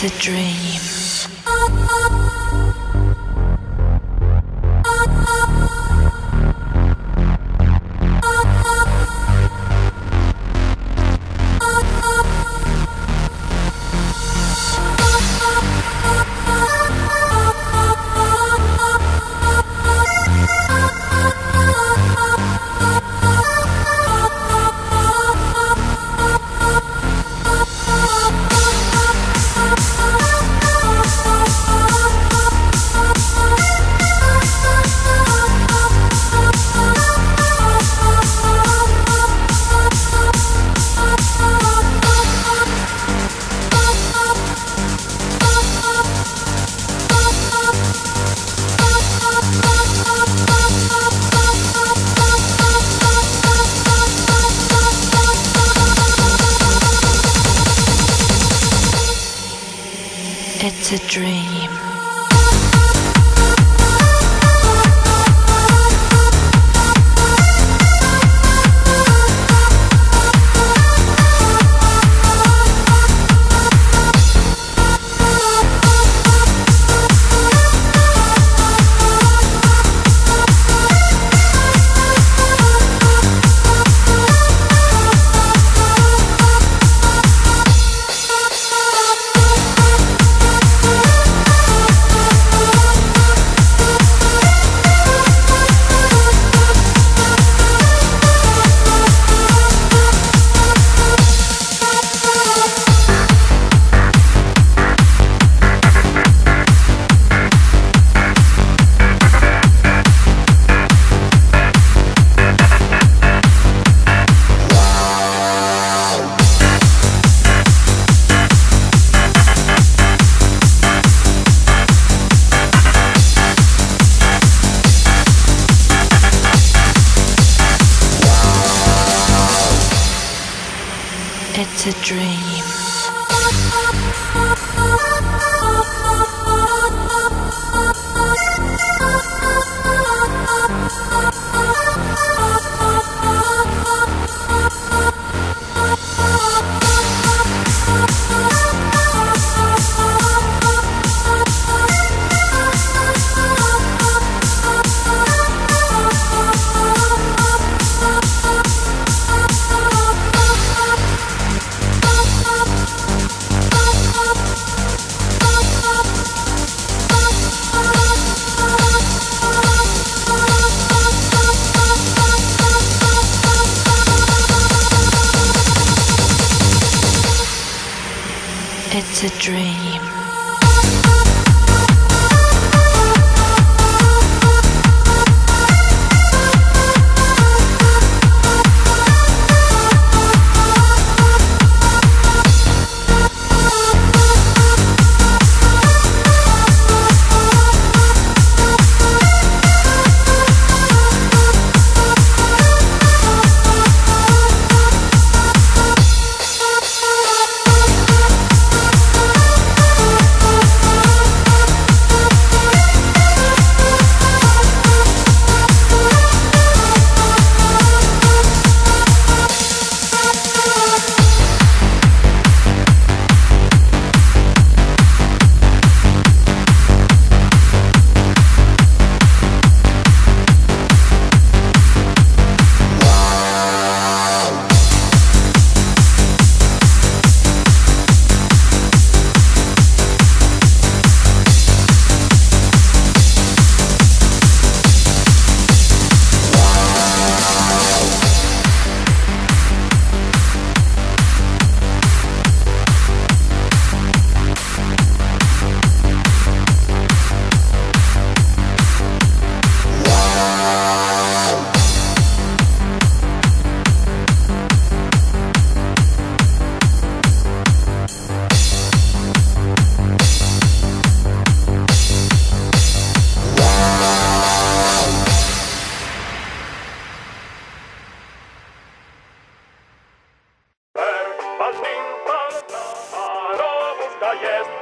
It's a dream. A dream. Dream. Dream. prawda jest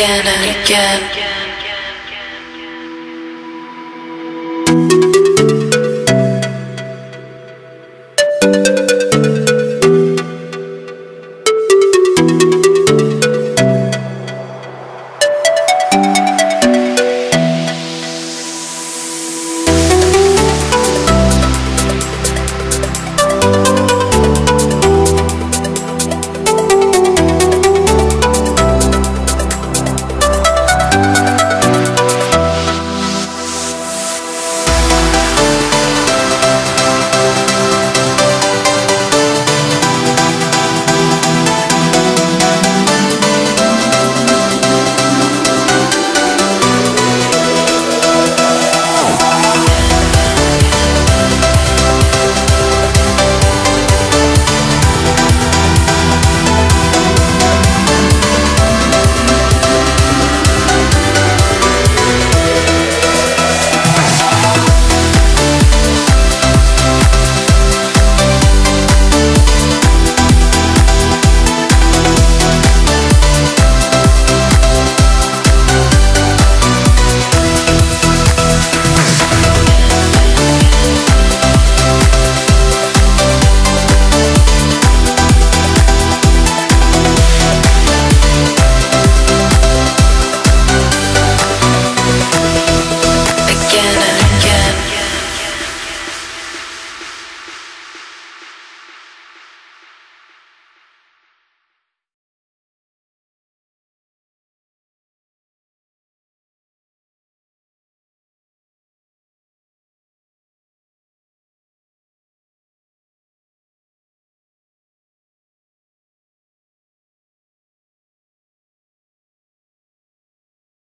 Again and again.